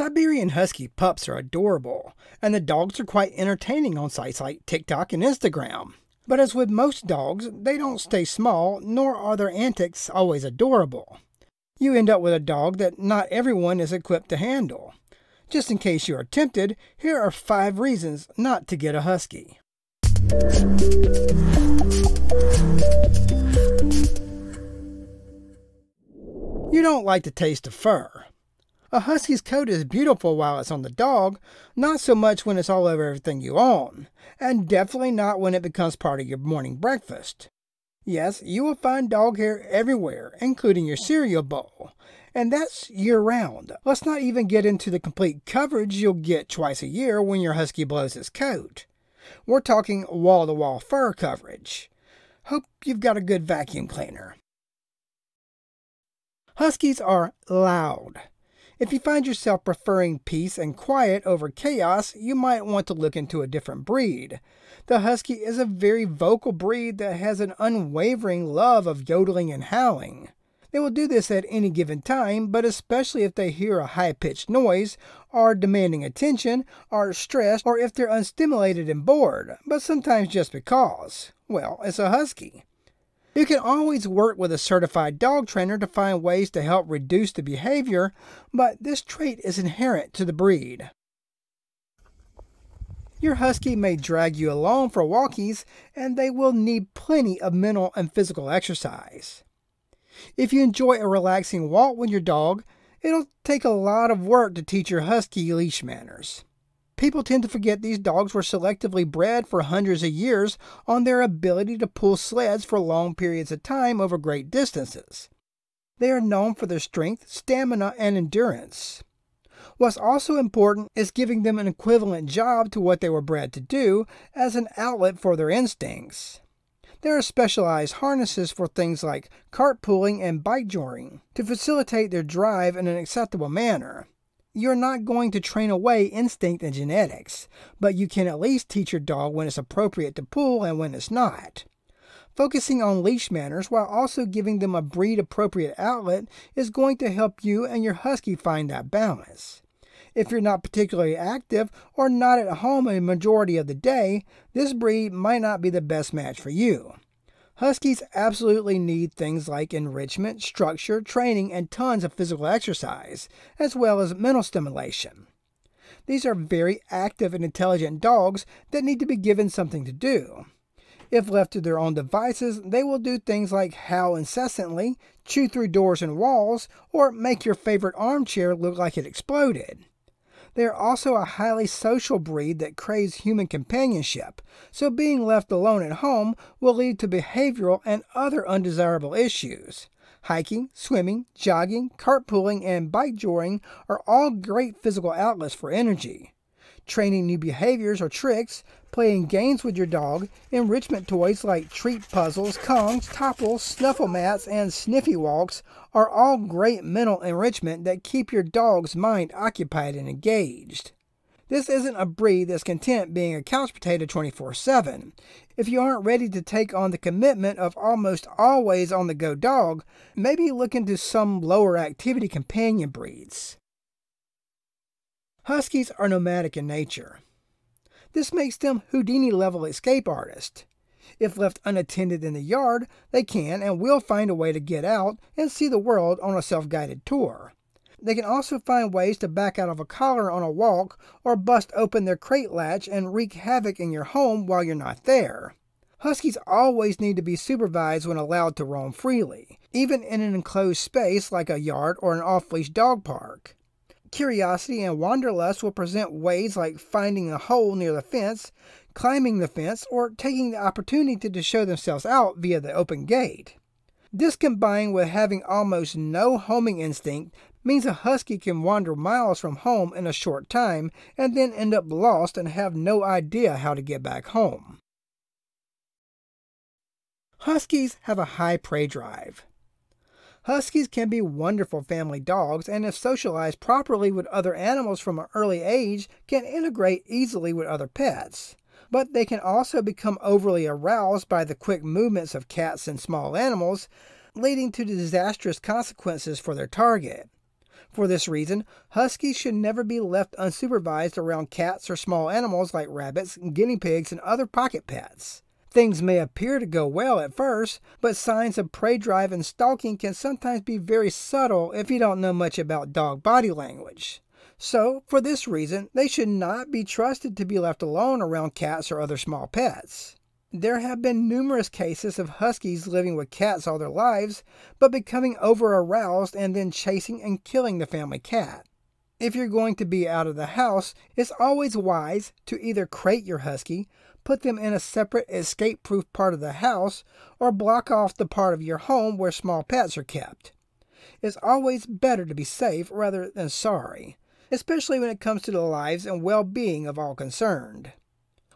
Siberian Husky pups are adorable, and the dogs are quite entertaining on sites like TikTok and Instagram. But as with most dogs, they don't stay small, nor are their antics always adorable. You end up with a dog that not everyone is equipped to handle. Just in case you are tempted, here are five reasons not to get a Husky. You don't like the taste of fur. A husky's coat is beautiful while it's on the dog, not so much when it's all over everything you own, and definitely not when it becomes part of your morning breakfast. Yes, you will find dog hair everywhere, including your cereal bowl, and that's year round. Let's not even get into the complete coverage you'll get twice a year when your husky blows his coat. We're talking wall to wall fur coverage. Hope you've got a good vacuum cleaner. Huskies are loud. If you find yourself preferring peace and quiet over chaos, you might want to look into a different breed. The Husky is a very vocal breed that has an unwavering love of yodeling and howling. They will do this at any given time, but especially if they hear a high pitched noise, are demanding attention, are stressed, or if they're unstimulated and bored, but sometimes just because. Well, it's a Husky. You can always work with a certified dog trainer to find ways to help reduce the behavior, but this trait is inherent to the breed. Your husky may drag you along for walkies, and they will need plenty of mental and physical exercise. If you enjoy a relaxing walk with your dog, it'll take a lot of work to teach your husky leash manners. People tend to forget these dogs were selectively bred for hundreds of years on their ability to pull sleds for long periods of time over great distances. They are known for their strength, stamina, and endurance. What's also important is giving them an equivalent job to what they were bred to do as an outlet for their instincts. There are specialized harnesses for things like cart pulling and bike joring to facilitate their drive in an acceptable manner. You're not going to train away instinct and genetics, but you can at least teach your dog when it's appropriate to pull and when it's not. Focusing on leash manners while also giving them a breed appropriate outlet is going to help you and your husky find that balance. If you're not particularly active or not at home a majority of the day, this breed might not be the best match for you. Huskies absolutely need things like enrichment, structure, training, and tons of physical exercise, as well as mental stimulation. These are very active and intelligent dogs that need to be given something to do. If left to their own devices, they will do things like howl incessantly, chew through doors and walls, or make your favorite armchair look like it exploded. They are also a highly social breed that craves human companionship, so being left alone at home will lead to behavioral and other undesirable issues. Hiking, swimming, jogging, cart pulling, and bike joring are all great physical outlets for energy. Training new behaviors or tricks, playing games with your dog, enrichment toys like treat puzzles, Kongs, Toppls, snuffle mats, and sniffy walks are all great mental enrichment that keep your dog's mind occupied and engaged. This isn't a breed that's content being a couch potato 24 7. If you aren't ready to take on the commitment of almost always on the go dog, maybe look into some lower activity companion breeds. Huskies are nomadic in nature. This makes them Houdini level escape artists. If left unattended in the yard, they can and will find a way to get out and see the world on a self guided tour. They can also find ways to back out of a collar on a walk or bust open their crate latch and wreak havoc in your home while you're not there. Huskies always need to be supervised when allowed to roam freely, even in an enclosed space like a yard or an off leash dog park. Curiosity and wanderlust will present ways like finding a hole near the fence, climbing the fence, or taking the opportunity to show themselves out via the open gate. This combined with having almost no homing instinct means a husky can wander miles from home in a short time and then end up lost and have no idea how to get back home. Huskies have a high prey drive. Huskies can be wonderful family dogs and if socialized properly with other animals from an early age can integrate easily with other pets. But they can also become overly aroused by the quick movements of cats and small animals, leading to disastrous consequences for their target. For this reason, huskies should never be left unsupervised around cats or small animals like rabbits, guinea pigs, and other pocket pets. Things may appear to go well at first, but signs of prey drive and stalking can sometimes be very subtle if you don't know much about dog body language. So, for this reason, they should not be trusted to be left alone around cats or other small pets. There have been numerous cases of huskies living with cats all their lives, but becoming over aroused and then chasing and killing the family cat. If you're going to be out of the house, it's always wise to either crate your husky, put them in a separate escape proof part of the house, or block off the part of your home where small pets are kept. It's always better to be safe rather than sorry, especially when it comes to the lives and well being of all concerned.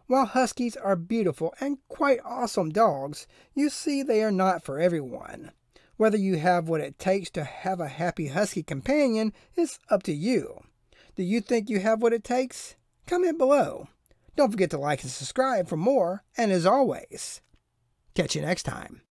While Huskies are beautiful and quite awesome dogs, you see they are not for everyone. Whether you have what it takes to have a happy Husky companion is up to you. Do you think you have what it takes? Comment below. Don't forget to like and subscribe for more, and as always, catch you next time.